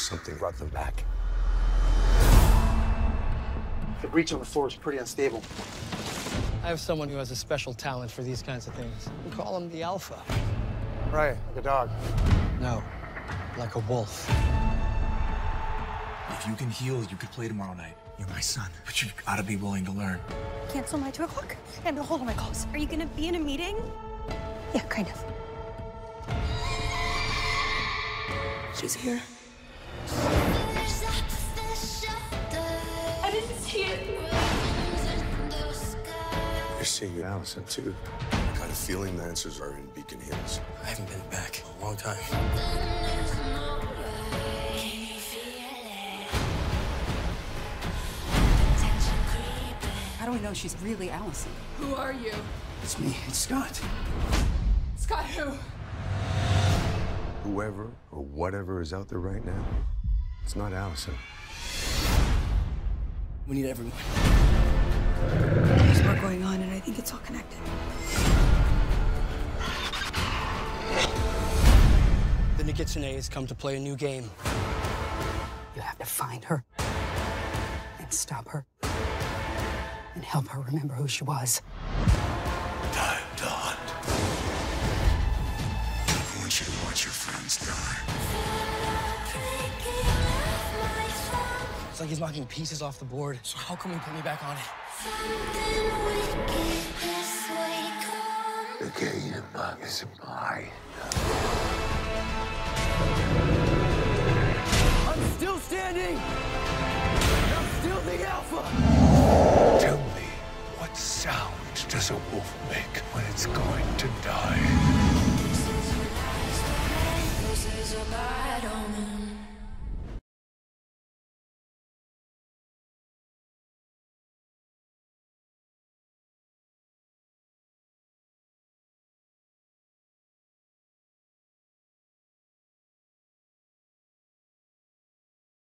Something brought them back. The breach on the floor is pretty unstable. I have someone who has a special talent for these kinds of things. We call him the Alpha. Right, like a dog. No, like a wolf. If you can heal, you could play tomorrow night. You're my son, but you've gotta be willing to learn. Cancel my two o'clock and hold on my calls. Are you gonna be in a meeting? Yeah, kind of. She's here. I didn't see it. You're seeing Allison, too. I got a feeling the answers are in Beacon Hills. I haven't been back in a long time. How do we know she's really Allison? Who are you? It's me, it's Scott. Scott who? Whoever or whatever is out there right now, it's not Allison. We need everyone. There's more going on, and I think it's all connected. The Nogitsune has come to play a new game. You have to find her and stop her and help her remember who she was. Friends die. It's like he's knocking pieces off the board. So how come we put me back on it? The game is mine. I'm still standing! I'm still the Alpha! Tell me, what sound does a wolf make when it's going to die?